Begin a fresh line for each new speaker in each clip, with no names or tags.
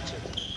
watch it.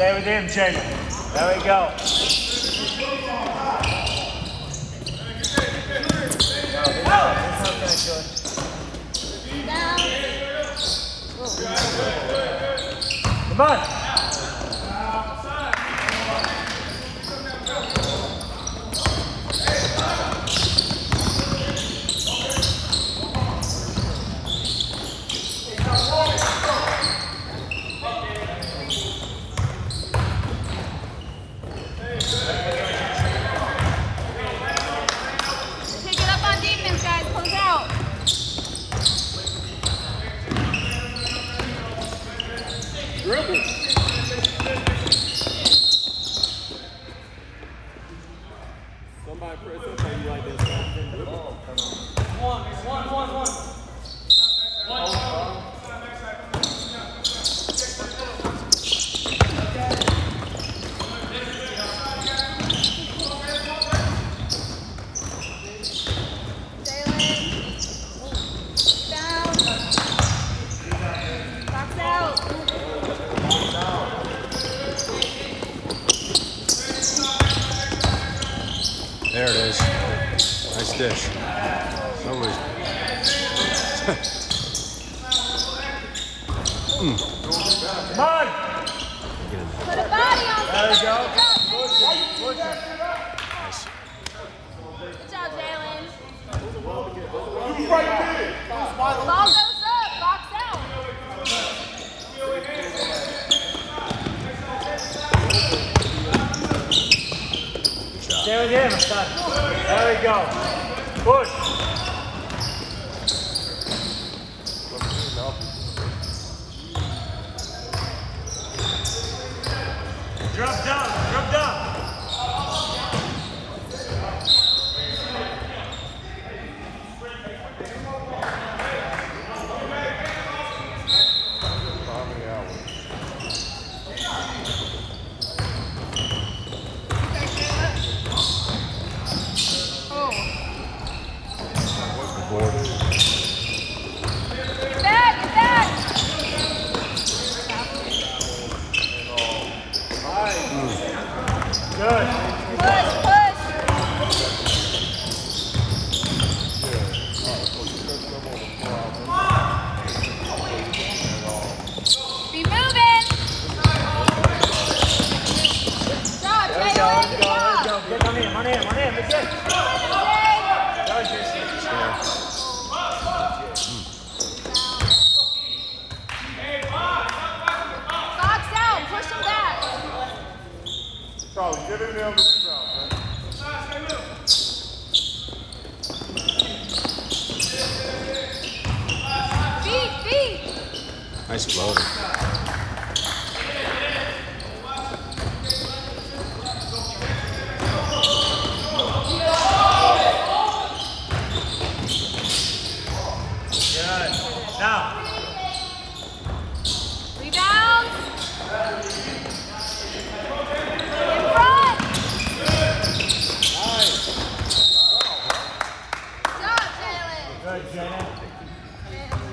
Stay with him, Jaden. There we go. Come on.
Somebody
There it is. Nice dish. Always.
Come on.
Put a body on
There we
somebody.
go.
Good job,
Nice.
Good job, Jalen. Ball goes up. Box out.
Stay with him. There we go. Push. Drop down, drop down.
Oh.
Board.
Get back. Get back.
Good.
Push. Push. Be moving. Good job,
There we
Jalen.
go, let's
Good
go, let's
job.
go. Get on him, on him. That's it.
Jay.
That was your
Box out. Push him back.
Charlie, get in there on the rebound, man.
Feet. Feet.
Nice floater.
Good. Now,
Rebound. In front. Good job, Jalen.
good, Jaden.
See both.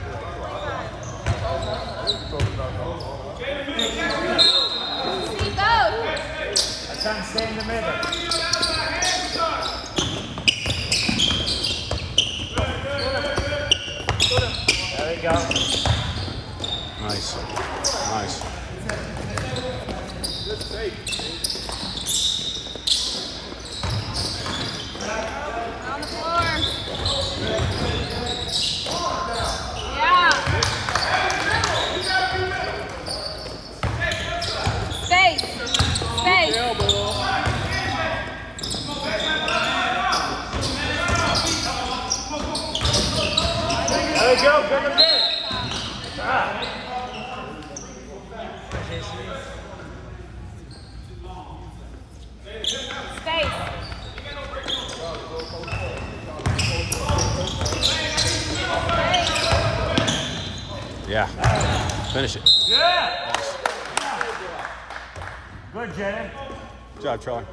Hassan, stay in the middle. There we
Nice. Nice.
On the floor. Yeah. Space. Space.
There we go. Good one there. Ah.
Yeah. Finish it.
Yeah. Good, Jaden.
Good job, Charlie.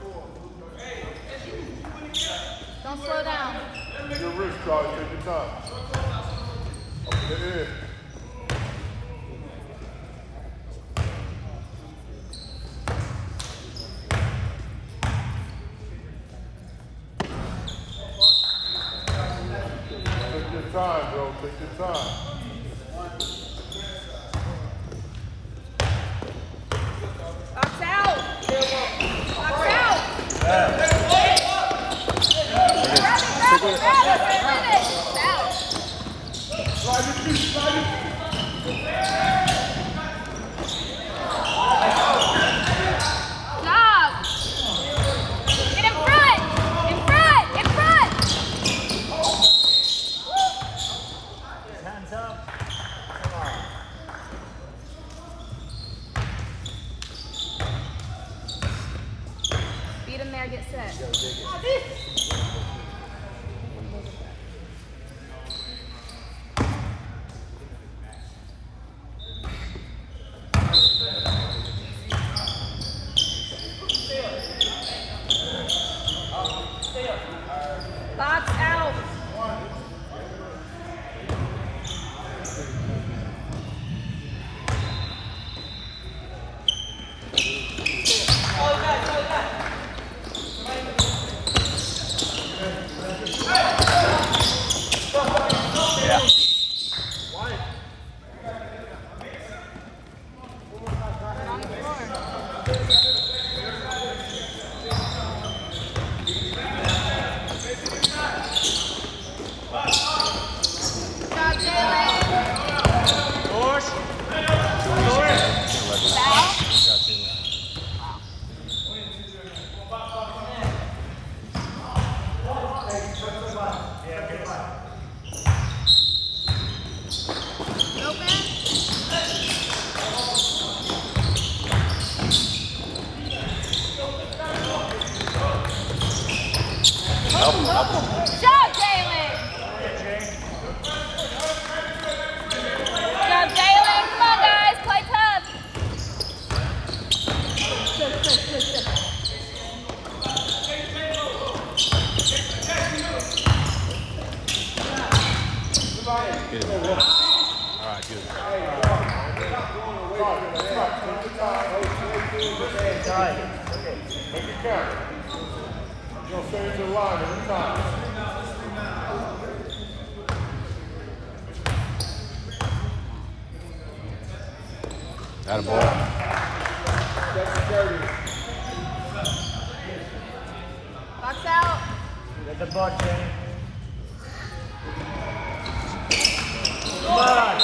Don't slow down.
Your wrist, Charlie, take your time. Open
아. Okay,
take your count third to Ryder
and Thomas. Attaboy.
That's dirty.
Box out.
Get the butt, Jenny. Come on.